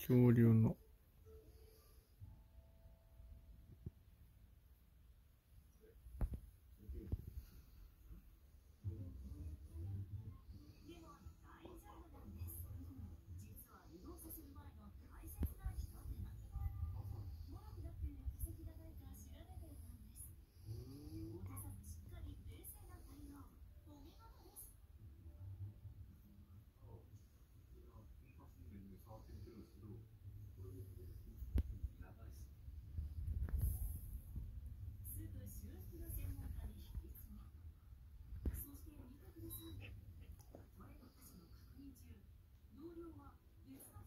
恐竜の。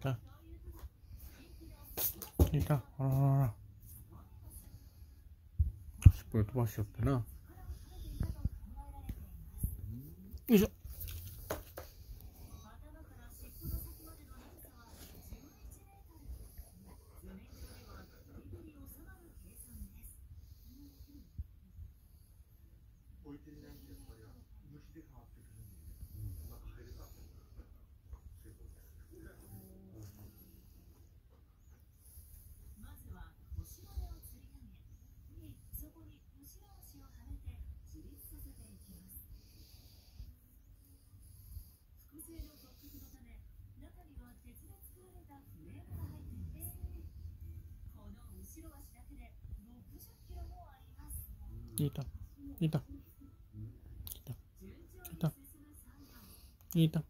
たいたあららら。尻尾飛ばしちゃったな。よいしょ。置いてみないとやっぱり虫で変わってくるんで、うまく入れた成功です。まずは腰骨をつり上げ、そこに後ろ足をはめて自立させていきます。複製の骨格のため、中には鉄で作られたフレームが入っています。この後ろ足だけで60キロもあります。いたいた順調にいた進むサンゴ。いた